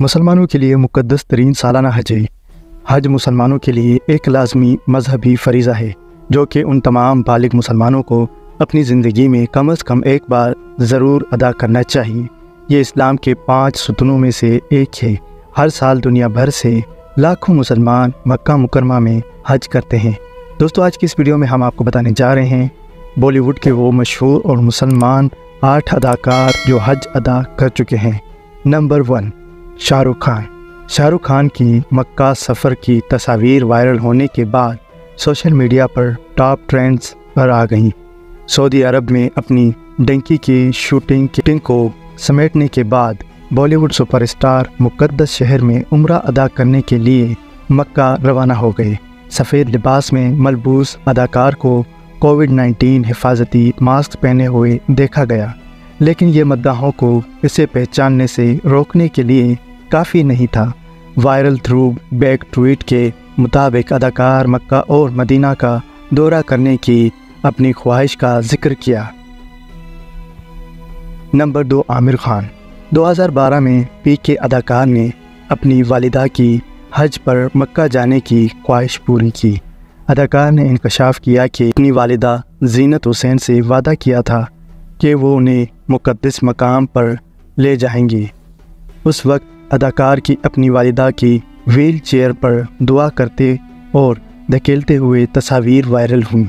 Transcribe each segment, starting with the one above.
मुसलमानों के लिए मुकदस तरीन सालाना हज। है हज मुसलमानों के लिए एक लाजमी मजहबी फरीज़ा है, जो कि उन तमाम बालिग मुसलमानों को अपनी ज़िंदगी में कम अज़ कम एक बार ज़रूर अदा करना चाहिए। ये इस्लाम के पाँच सुतनों में से एक है। हर साल दुनिया भर से लाखों मुसलमान मक्का मुकरमा में हज करते हैं। दोस्तों, आज की इस वीडियो में हम आपको बताने जा रहे हैं बॉलीवुड के वो मशहूर और मुसलमान आठ अदाकार जो हज अदा कर चुके हैं। Number one Shahrukh Khan. Shahrukh Khan की मक्का सफ़र की तस्वीर वायरल होने के बाद सोशल मीडिया पर टॉप ट्रेंड्स पर आ गईं। सऊदी अरब में अपनी डंकी की शूटिंग किटिंग को समेटने के बाद बॉलीवुड सुपरस्टार मुकद्दस शहर में उम्र अदा करने के लिए मक्का रवाना हो गए। सफ़ेद लिबास में मलबूस अदाकार को कोविड 19 हिफाजती मास्क पहने हुए देखा गया। लेकिन ये मद्दाहों को इसे पहचानने से रोकने के लिए काफ़ी नहीं था। वायरल थ्रू बैक ट्वीट के मुताबिक अदाकार मक्का और मदीना का दौरा करने की अपनी ख्वाहिश का ज़िक्र किया। नंबर दो, आमिर खान। 2012 में पी के अदाकार ने अपनी वालिदा की हज पर मक्का जाने की ख्वाहिश पूरी की। अदाकार ने इंकशाफ किया कि अपनी वालिदा जीनत हुसैन से वादा किया था कि वो उन्हें मुकदस मकाम पर ले जाएँगी। उस वक्त अदाकार की अपनी वालिदा की व्हील चेयर पर दुआ करते और धकेलते हुए तस्वीर वायरल हुई।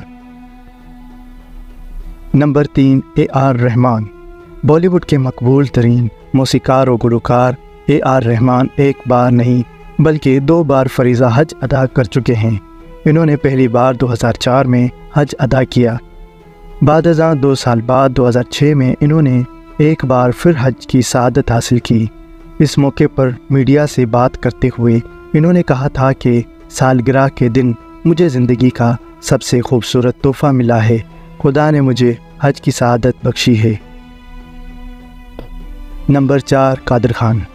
नंबर तीन, ए आर रहमान। बॉलीवुड के मकबूल तरीन, मौसीकार और गुलकार ए आर रहमान एक बार नहीं, बल्कि दो बार फरीज़ा हज अदा कर चुके हैं। इन्होंने पहली बार 2004 में हज अदा किया। बाद दो साल बाद 2006 में इन्होंने एक बार फिर हज की सादत हासिल की। इस मौके पर मीडिया से बात करते हुए इन्होंने कहा था कि सालगिरह के दिन मुझे ज़िंदगी का सबसे खूबसूरत तोहफ़ा मिला है। खुदा ने मुझे हज की शहादत बख्शी है। नंबर चार, कादर खान।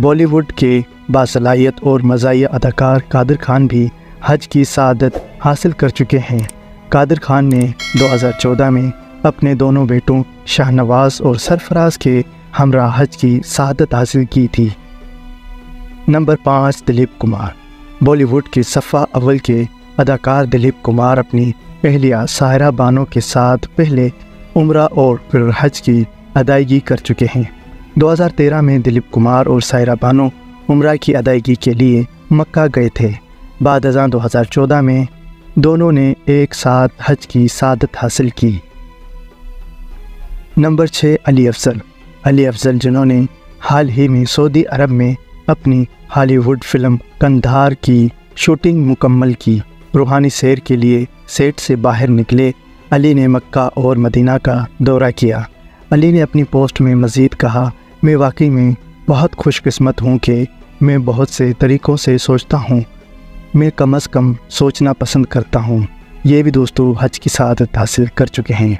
बॉलीवुड के बासलाहियत और मज़ाया अदाकार कादर खान भी हज की शहादत हासिल कर चुके हैं। कादर खान ने 2014 में अपने दोनों बेटों शाहनवाज और सरफराज के हमरा हज की शहादत हासिल की थी। नंबर पाँच, दिलीप कुमार। बॉलीवुड के सफ़ा अव्वल के अदाकार दिलीप कुमार अपनी अहलिया सायरा बानो के साथ पहले उम्र और फिर हज की अदायगी कर चुके हैं। 2013 में दिलीप कुमार और सायरा बानो उम्र की अदायगी के लिए मक्का गए थे। बाद अजा 2014 में दोनों ने एक साथ हज की सादत हासिल की। नंबर छः अली अफजल। अली अफजल जिन्होंने हाल ही में सऊदी अरब में अपनी हॉलीवुड फ़िल्म कंधार की शूटिंग मुकम्मल की। रूहानी सैर के लिए सेट से बाहर निकले, अली ने मक्का और मदीना का दौरा किया। अली ने अपनी पोस्ट में मज़ीद कहा, मैं वाकई में बहुत खुशकस्मत हूँ कि मैं बहुत से तरीक़ों से सोचता हूँ। मैं कम अज़ कम सोचना पसंद करता हूँ। ये भी दोस्तों हज की सादत हासिल कर चुके हैं।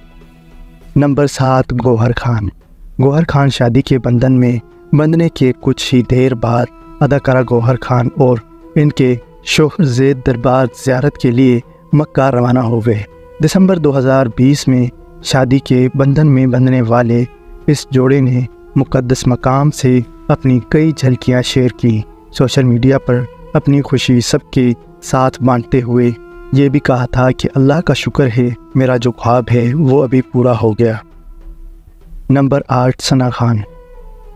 नंबर सात, गोहर खान। गौहर खान शादी के बंधन में बंधने के कुछ ही देर बाद अदाकारा गौहर खान और इनके शोहर जैद दरबार ज़्यारत के लिए मक्का रवाना हो गए। दिसंबर 2020 में शादी के बंधन में बंधने वाले इस जोड़े ने मुकदस मकाम से अपनी कई झलकियाँ शेयर की। सोशल मीडिया पर अपनी खुशी सबके साथ बांटते हुए ये भी कहा था कि अल्लाह का शुक्र है, मेरा जो ख्वाब है वो अभी पूरा हो गया। नंबर आठ सना खान।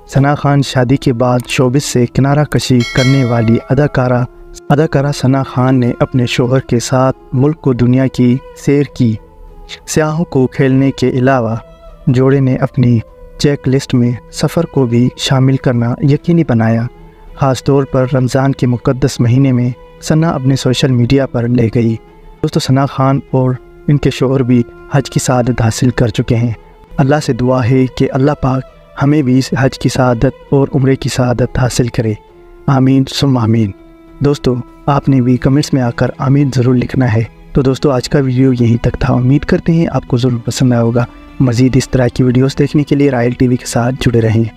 सना खान शादी के बाद शोबिस से किनारा कशी करने वाली अदाकारा अदाकारा सना खान ने अपने शोहर के साथ मुल्क को दुनिया की सैर की। स्याहों को खेलने के अलावा जोड़े ने अपनी चेक लिस्ट में सफ़र को भी शामिल करना यकीनी बनाया। ख़ास तौर पर रमज़ान के मुक़दस महीने में सना अपने सोशल मीडिया पर ले गई। दोस्तों, सना खान और इनके शोहर भी हज की शहादत हासिल कर चुके हैं। अल्लाह से दुआ है कि अल्लाह पाक हमें भी इस हज की शहादत और उम्र की शहादत हासिल करे। आमीन सुम आमीन। दोस्तों, आपने भी कमेंट्स में आकर आमीन ज़रूर लिखना है। तो दोस्तों, आज का वीडियो यहीं तक था। उम्मीद करते हैं आपको ज़रूर पसंद आएगा मज़ीद इस तरह की वीडियोस देखने के लिए रायल टीवी के साथ जुड़े रहें।